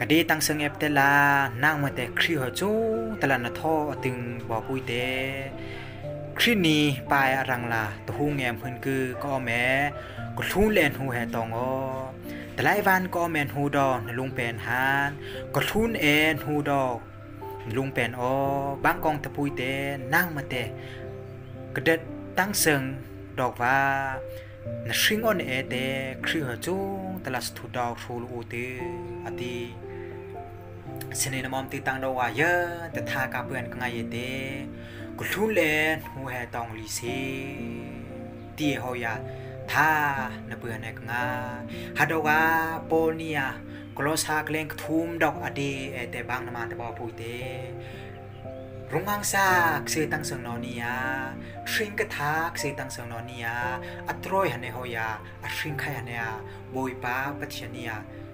กะดีตละเป็นฮันในกงายเตกโลสากเลงกทุมกระเทบึดคือหอยากทุมตัวเตกดีตั้งเสงเอฟเตลานางมาแต่ครีหัวจูตลานาท่อตึงบ่อปุยเตครีนีปลายอรังลาตหูแงมเพิ่นคือก็แม่ก็ทูเลนหูแหตองอแต่ไลวันก็แมนหูดอนลุงเป็นฮานก็ทูนเอ็นหูดอกลุงเป็นอบางกองตะปุยเตนั่งมาแต่กระเด็ดตั้งเสงดอกว่านชิงออนเอเตครีหจูตลาสทุดอกชูลูเตอติสนินมอมติอตี စနေနမတီတန်တော့ဝါယတထာကပွန်ကငါရတဲ့ဂလူလဲဟိုဟဲတောင်းလီစီတီဟောယာသာနပွန်နဲ့ကငါဟာတော့ကပိုနီယာကလောစာကလင်ကထုမ်တော့အဒီအဲတဲ့ဘန်နမတဘောပူတဲ့ရုံငန်းစာခစေတန်းစံနော်နီယာရှင်ကသာခစေတန်းစံနော်နီယာအထရိုယဟနေဟောယာအရှင်ခယနေယာဘွိပါပချနီယာ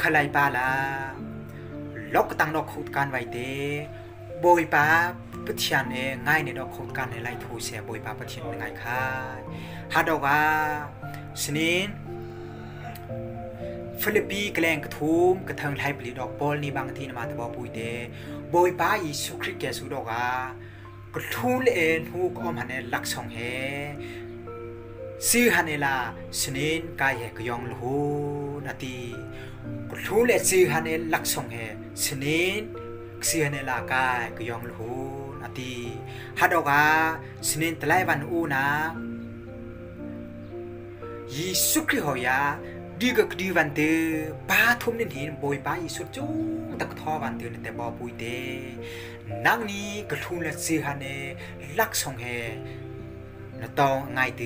ทิงบุตรดอกานังมโนเตยิสุคริโหยาละนทอกตองลีลาอติสเนนนังหอยกายรุงังซื้อดึงขลายปาลาล็อกตังดอกขุดการไว้เตบอยปาปะเทียนเอง่ายในดอกขุดการในไลทูเสียบอยปาปะเทียนง่ายค่ะฮาดอกาสนินฟิลิปปีแกลงกระทุมกระเทิงไทยปลีดอกบอลนี่บางทีนมาตะบอปุยเตบอยปาอีสุคริกแกสุดอกากระทุเลนฮูกอมหันเนลักสองเฮ စီဟန်လာစနေန်ကာယေကယောင်လဟုနတီကလူလေစီဟန်လက်ဆောင်ဟဲစနေန်စီဟန်လာကာယေကယောင်လဟုနတီဟာဒေါကစနေန်တလိုက်ဗန်ဦးနာယေရှုခရစ်ဟောယာဒီကကဒီဗန်တေပါထုံနေနေဘွိုင်ပါယေရှုကျုံတက်ထောဗန်တေတဲ့ဘောပွိတဲ့နန်းနီကထုံလက်စီဟန်လက်ဆောင်ဟဲ nó to ngay từ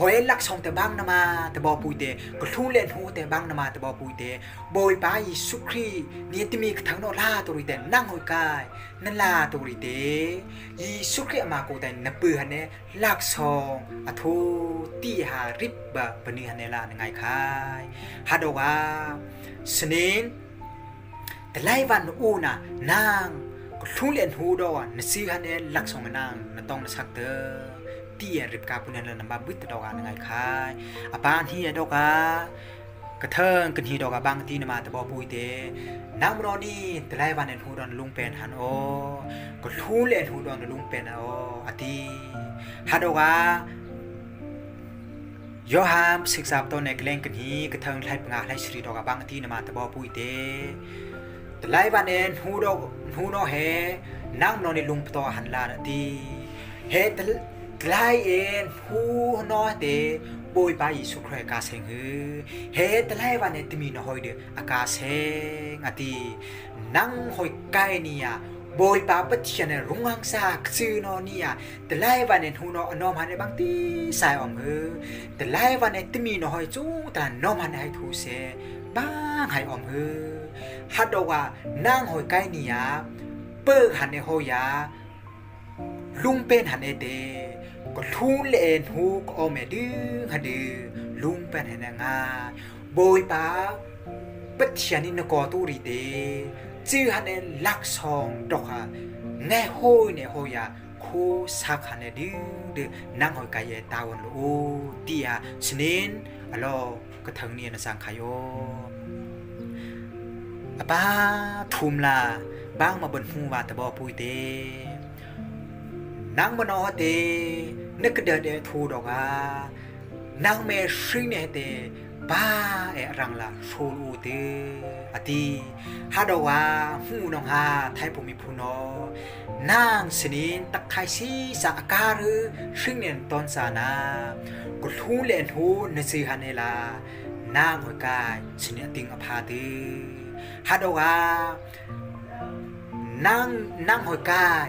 หอยลักสองแต่บางนามาแต่บอปุยเตกระทุ่เล่นหูแต่บางนามาแต่บอปุยเตบอยปายสุครีนี่ติมีกทั้งนอลาตัวริเตนั่งหอยกายนั่นลาตัวริเตยีสุครีมาโกแต่นับปือฮันเนลักสองอทูตีหาริบบะปนีฮันเนลาไงคายฮาดวาสนินแต่ไล่วันอูน่ะนางกระทุ่เล่นหูดอนนซีฮันเนลักสองนางนต้องนสักเตอ ตียริบกาปุนันนำบาบิตดอกานไงคายอปานที่ดอกากระเทิงกันฮีดอกาบางทีนมาตะบอปุยเตน้ำรอนี่ตะไลวันเอ็นหูดอนลุงเป็นฮันโอก็ทูเลนหูดอนลุงเป็นโออติฮัดอกายอฮามศึกษาตัวในเกลงกันฮีกระเทิงไทยปงาไทยสรีดอกาบางทีนมาตะบอปุยเตตะไลวันเอ็นหูดอกหูนอเฮน้ำรอนี่ลุงปตอหันลาตีเฮต กลายเอ็นหูนอเตบอยไปสุครกาเซงฮือเฮตไลวันเนตมีนหอยเดอากาเซงอตินังหอยไกเนียบอยปาปเทียนรุงังซากซื้อนอนี่ยตไลวันเนหูนอนอมหันบางทีสายอมฮือตไลวันเนตมีนหอยจูแต่นอมหันให้ทูเซบ้างให้อมฮือฮัดดว่านั่งหอยไกเนียเปิกหันในหอยาลุงเป็นหันเอเด ก็ทูเลนฮูกอเมดือฮะดือลุงเป็นหันงาบอยปาปัจฉานินกอตูรีเดจื้อหันเนลักซองดอกฮะแง่โหยเนี่ยโหยาคูสักหันเนดือดือนั่งหอยกายตาวันลูเตียสนินอะลอกระทังเนี่ยนะสั นหูว่างมโนเตนึกเดเดทูดอกานางเมชิเนเตบ้าเอรังละโชลูเตอติฮาดว่าหูนองฮาไทยผมมีพูนอนางสนินตักไทยซีสาการืซึ่งเนนตอนสานากุทูเลนหูนซีฮันเนลานางหัวกายสนิติงอภาตือฮาดว่านางนางหัวกาย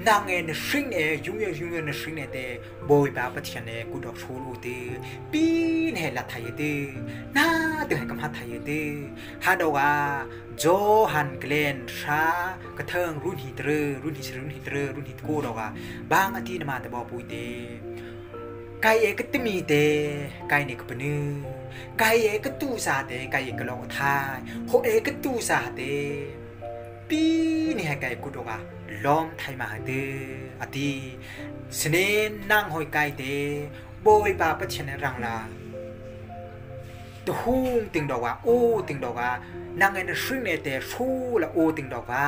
อกกระเทิงมุยไทยสิคันเลเตอูดือกระเทิงมุยไทยนเตนซื้อเนี้นางเอ็นชิงเอยุ่งเอยุ่งเอชิงเอเตบอยบาปะเทียนเอกูดอกชูรูเตปีนเฮลัทไทยเตน่าเตให้กำหัดไทยเตฮาดว่าโจฮันเกลนชากระเทิงรุ่นฮิตเรรุ่นฮิตรุ่นฮิตเรรุ่นฮิตกูดอกาบางอาทิตย์มาแต่บอปุยเต kai e ke temi te kai ne ke penu kai e ke tu sa te kai e ke long thai ho e ke tu sa te pi ni ha kai ku do ga lom thai ma te ati sne nang hoi kai te boi pa pa chen rang la tu hung ting do ga o ting do ga nang en shring ne te shu la o ting do ga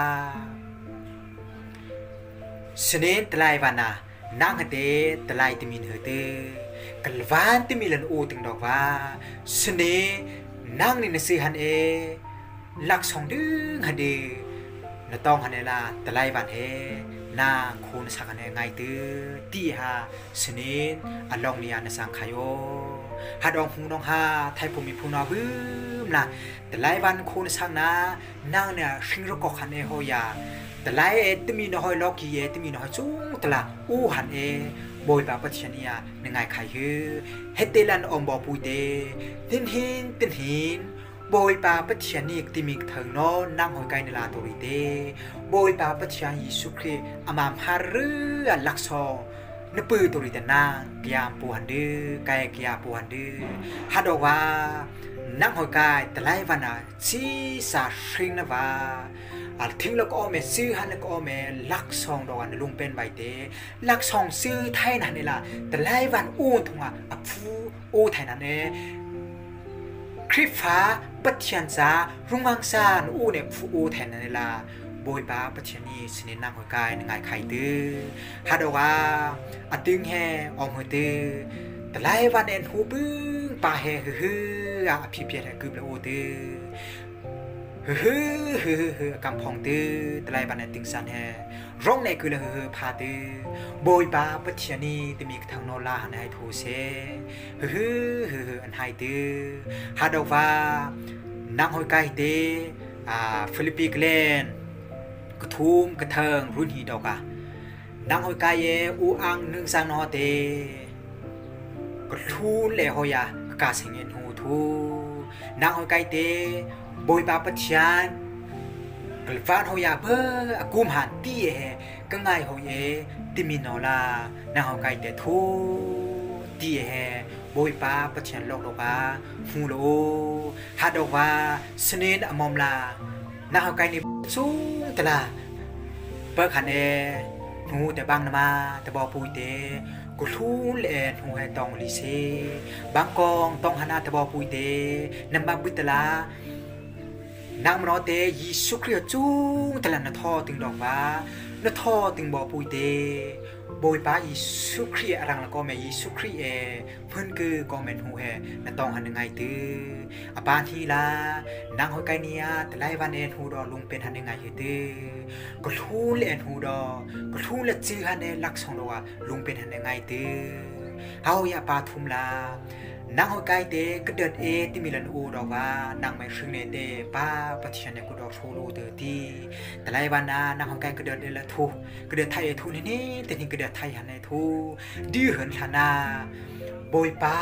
sne tlai va na นางเตตลายติมินเหเตกลวานติมิลันโอติงดอกว่าสเนนางนี่นสิฮันเอลักสองดึงฮันเด นต้องฮันเอลาตลายวันเฮนาคูนสักเนไงตือตีฮาสเนนอลองเนียนสังขายโอฮาดองหูน้องฮาไทยผมมีผู้นอบึ้มนะแต่หลายวันคูนสังนานางเนี่ยชิงรกขันเอโฮยาตลายเอตมีน้อยล็อกเยตมีน้อยจุ้งตละอู้หันเอบอยปาปัชเนียนงไงไขฮือเฮตเตลันอมบอปุยเตตินหินตินหิน บอยปาปัชนีกติมิกเถิงนอนั่งหอยไกในลาตุริเตบอยปาปัชญายิสุครีอามามฮารือลักซอนปือตุริตนางกยามปูหันดือไกกยาปูหันดือฮัดว่านั่งหอยไกตลายวันอะชีสาชิงนว่าอัลทิ้งแล้วก็เมซื้อฮันแล้วก็เมลักซองดอกันลุงเป็นใบเตลักซองซื้อไทยนั่นนี่ล่ะแต่ไลวันอู้ทงอะอฟูอู้ไทยนั่นเอง คริฟ้าปัจจันซารุงอังซานอู้เนี่ยฟูอู้ไทยนั่นนี่ล่ะบอยป้าปัจจันีสนินนางหัวกายนงายไข่ตื้อฮัดว่าอตึงแฮออมหัวตื้อแต่ไล่วันเอ็นหูบึ้งป่าแฮฮืออ่ะพี่เพียรกึบแล้วโอ้ตื้อ ฮือฮือฮือฮือกำพองตื้อตลายบันติงสันแฮร้องในคือละฮือพาตื้อบอยบาปัจญานีตมีทางโนลาหันให้ทูเซฮือฮือฮืออันให้ตื้อฮาดอว่านังหอยไก่เตอ่าฟิลิปปิกเลนกระทุมกระเทิงรุ่นฮีดอกอะนังหอยไก่เยอูอังนึงสังนอเตกระทูเลหอยากาสิงเงินหูทู นังหอยไก่เต bồi ba bắt chan cái van hồi ya bơ akum han ti he cái ngày hồi ye ti mi nó là na hong cái để thu ti he bồi ba bắt chan lok lok ba hu lo ha do wa snen amom la na hong cái ni su ta la bơ khan e hu te bang na ma te bo pui te กูทูเลนหูให้ตองลิเซบางกองต้องหนาตะบอปุยเตนำบางบุตลา นางมโนเตยิสุคริยจูตลันนทอติงดอกว่านทอติงบ่อปุยเตบอยป้ายิสุคริยรังละก็แม่ยิสุคริเอเพิ่นคือก็แม่นหูแฮนตองหันยังไงตืออปานทีลานางหอยไกเนียแต่ไลวันเอ็นหูดอลุงเป็นหันยังไงเฮตือก็ทูเลนหูดอก็ทูเลจื้อหันเอลักสองดอลุงเป็นหันยังไงตือเฮาอย่าปาทุมลา นางหอยไก่เตก็เดินเอที่มีลันอูดอกว่านางไม่ซึ่งเนเตป้าปฏิชันเนกูดอกโชลูเตอตีแต่ไรวันนานางหอยไก่ก็เดินเอละทูก็เดินไทยทูนี่นี่แต่นี่ก็เดินไทยหันในทูดื้อเหินฐานาบอยป้า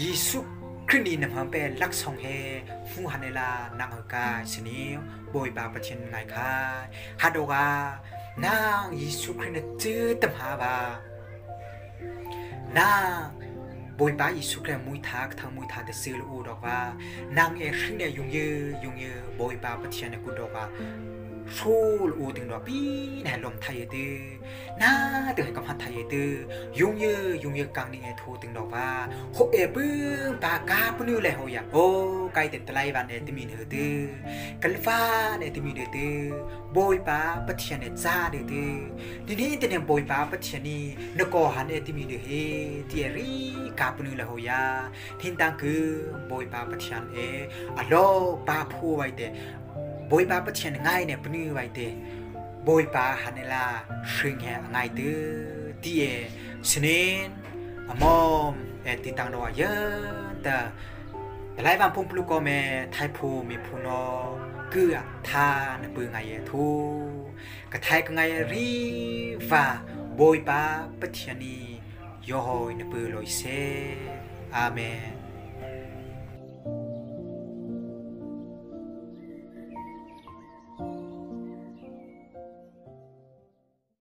ยิสุครินีนำหังเป็นลักสองเฮหูหันในลานางหอยไก่สนิวบอยป้าปฏิชันไงค่ะฮัดดว่านางยิสุครินจื้อตำหาบานาง boi ba i su kre mui thak thang mui tha de sil u dok wa nang e shine yung ye yung ye boi ba pa thian ku dok wa ว่านางเอชิเนี่ยยุงเยยุงเยบอยป้าปฏิชันกุดอกว่าชูลูถึงดอกปีแหนลมไทยตือน้าตึงกับพันไทยตือยุงเยอยุงเยอกังนี่ไงทูถึงดอกว่าโฮเอปึ้งปากาปนูเลยโฮยาโอ้ไกเต ดตะไลวันเอติมีเนตือกัลฟาเนติมีเนตือบอยปาปะเทียนเนจ้าเตือทีนี้แต่เนี่ยบยปาปะเทียนี่นกอหันเอติมีเดเฮทีรีกาปเลาทินตังคือบอยปาปะเทียนเออโลปาพูไว้เตบอยปาปะเทียนง่ายเนี่เอยปาหันเ la ชิงแฮง่ายเตตีเอสนินอมอมเอติตังดอเยนแต่แต่ไลบังพุ่งปลุกก็แม่ไทยพูมีพูนอเกือทานปือไงทูกะไทยก็ไงรีฟ้าบอยปาปะเทียนียอยนปือลอยเซอาเมน